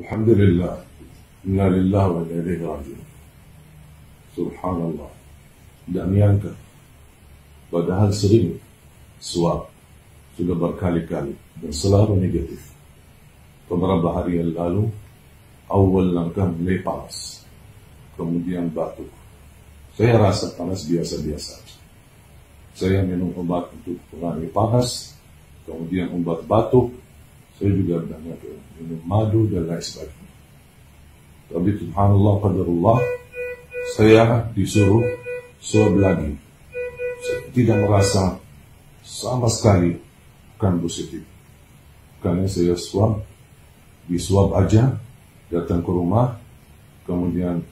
Alhamdulillah. Inna lillahi wa inna ilaihi raji'un. Subhanallah. Tak menyangka. Padahal sering suap sudah berkali-kali dan selalu negatif. Beberapa hari yang lalu, awal langkah mulai panas. Kemudian batuk. Saya rasa panas biasa-biasa. Saya minum obat untuk mengurangi panas, kemudian obat batuk, saya juga banyak minum madu dan lain sebagainya. Tapi subhanallah qadarullah saya disuruh suap lagi. Saya tidak merasa sama sekali bukan positif. Karena saya swab, disuap aja, datang ke rumah, kemudian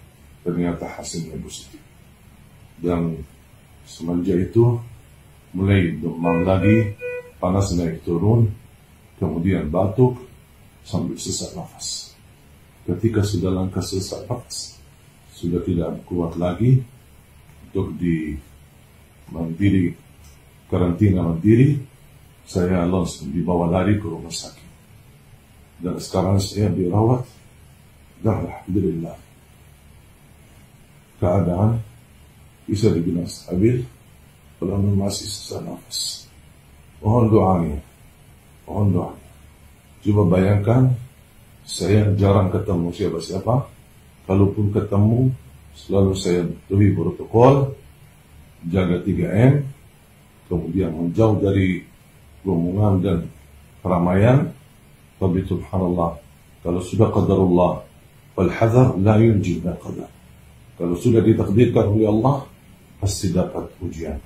ternyata hasilnya positif. Dan semenjak itu mulai demam lagi, panas naik turun, kemudian batuk, sambil sesak nafas. Ketika sudah langkah sesak nafas, sudah tidak kuat lagi untuk di mandiri karantina mandiri, saya langsung dibawa lari ke rumah sakit. Dan sekarang saya dirawat dan Alhamdulillah keadaan bisa dibilang stabil walaupun masih sesak nafas. Mohon doanya. Doanya. Coba bayangkan saya jarang ketemu siapa-siapa. Kalaupun ketemu, selalu saya lebih protokol, jaga 3M, kemudian menjauh dari rombongan dan keramaian. Tapi subhanallah, kalau sudah qadarullah, wal hadar la yunji qadar. Kalau sudah ditakdirkan oleh Allah, pasti dapat ujian.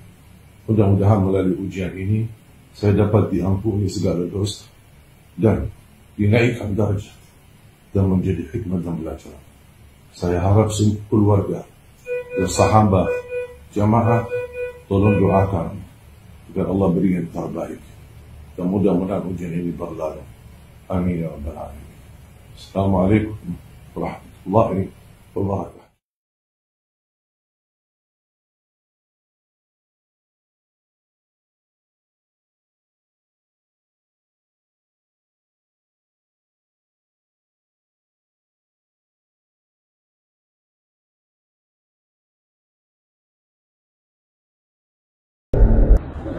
Mudah-mudahan melalui ujian ini saya dapat diampuni segala dosa dan dinaikkan derajat dan menjadi hikmah dan belajar. Saya harap semua keluarga dan sahabat jamaah tolong doakan agar Allah beri yang terbaik dan mudah-mudahan ujian ini berlalu. Amin ya rabbal alamin. Assalamualaikum warahmatullahi wabarakatuh.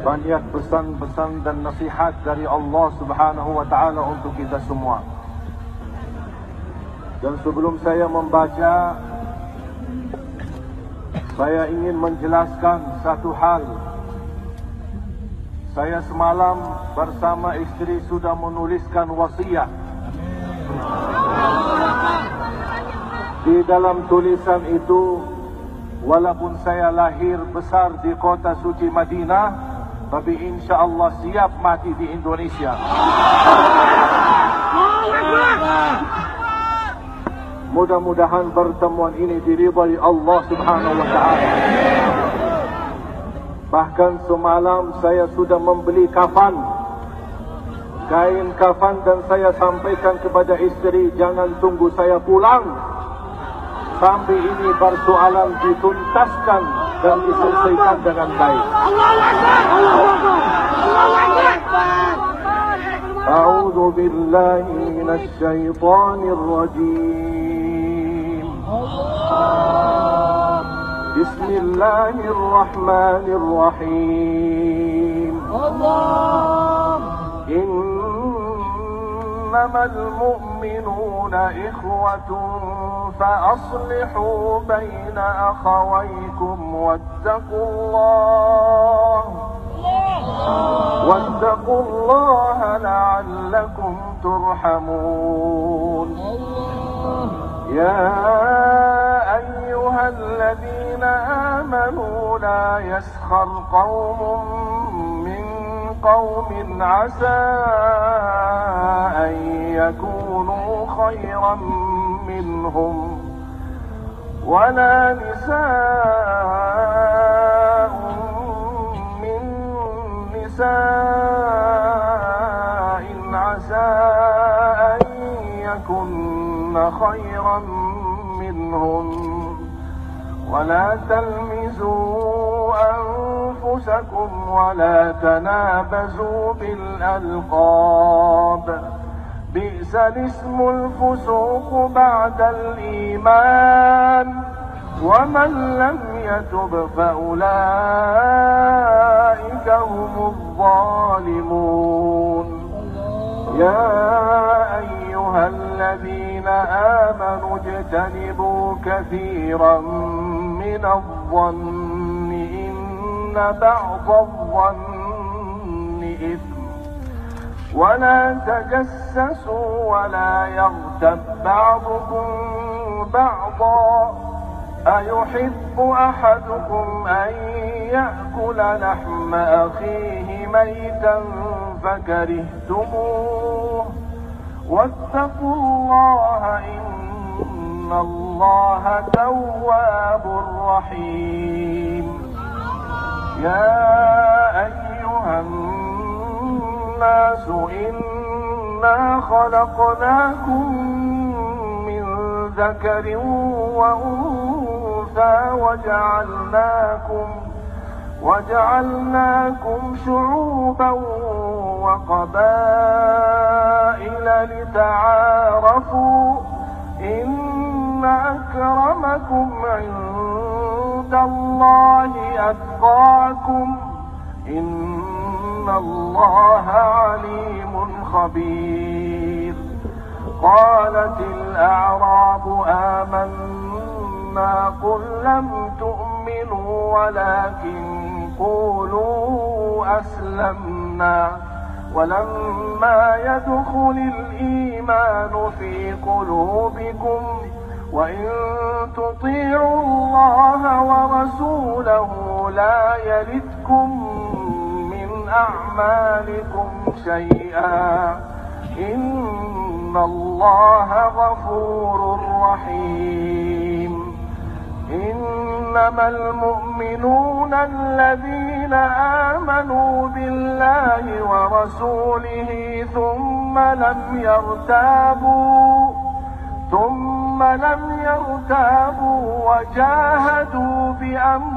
Banyak pesan-pesan dan nasihat dari Allah Subhanahu wa taala untuk kita semua. Dan sebelum saya membaca saya ingin menjelaskan satu hal. Saya semalam bersama istri sudah menuliskan wasiat. Di dalam tulisan itu walaupun saya lahir besar di kota suci Madinah tapi insya Allah siap mati di Indonesia. Mudah-mudahan pertemuan ini diridhai Allah Subhanahu wa taala. Bahkan semalam saya sudah membeli kafan. Kain kafan dan saya sampaikan kepada istri jangan tunggu saya pulang. Sampai ini persoalan dituntaskan dan diselesaikan dengan baik. أعوذ بالله من الشيطان الرجيم بسم الله الرحمن الرحيم إنما المؤمنون إخوة فأصلحوا بين أخويكم واتقوا الله. واتقوا الله لعلكم ترحمون. يا أيها الذين آمنوا لا يسخر قوم من قوم عسى أن يكونوا خيرا منهم ولا نساء من نساء عسى أن يكن خيرا منهم ولا تلمزوا أنفسكم ولا تنابزوا بالألقاب بئس الاسم الفسوق بعد الإيمان. ومن لم يتب فأولئك هم الظالمون. يا أيها الذين آمنوا اجتنبوا كثيرا من الظن إن بعض الظن إثم. ولا تجسسوا ولا يغتب بعضكم بعضا. أيحب أحدكم أن يأكل لحم أخيه ميتا فكرهتموه؟ واتقوا الله إن الله تواب رحيم. يا الناس إنا خلقناكم من ذكر وأنثى وجعلناكم وجعلناكم شعوبا وقبائل لتعارفوا إن أكرمكم عند الله أتقاكم إن الله عليم خبير. قالت الأعراب آمنا قل لم تؤمنوا ولكن قولوا أسلمنا. ولما يدخل الإيمان في قلوبكم وإن تطيعوا الله ورسوله لا يلدكم من أعمالكم شيئا إن الله غفور رحيم. إنما المؤمنون الذين آمنوا بالله ورسوله ثم لم يرتابوا ثم لم يرتابوا وجاهدوا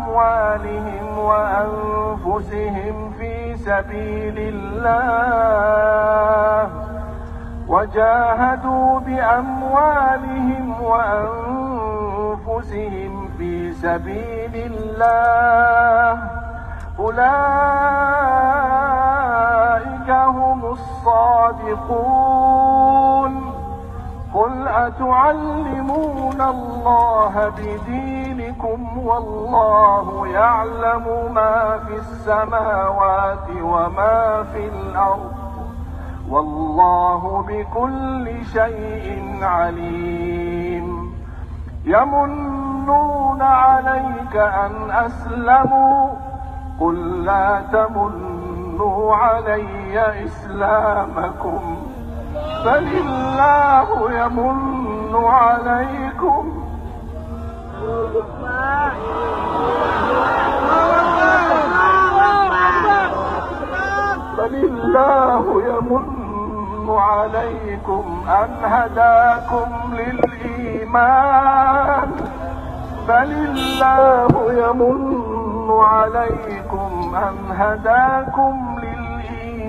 بأموالهم وأنفسهم في سبيل الله وجاهدوا بأموالهم وأنفسهم في سبيل الله أولئك هم الصادقون قل أتعلمون الله بدينكم والله يعلم ما في السماوات وما في الأرض والله بكل شيء عليم يمنون عليك أن أسلموا قل لا تمنوا علي إسلامكم بل الله يمن عليكم. بل الله يمن عليكم أن هداكم للإيمان. بل الله يمن عليكم أن هداكم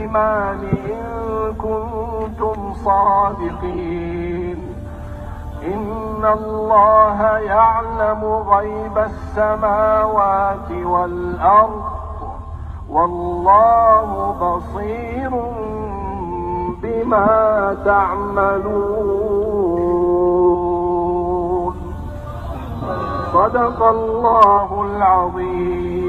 للإيمان إن كنتم صادقين. إن الله يعلم غيب السماوات والأرض والله بصير بما تعملون. صدق الله العظيم.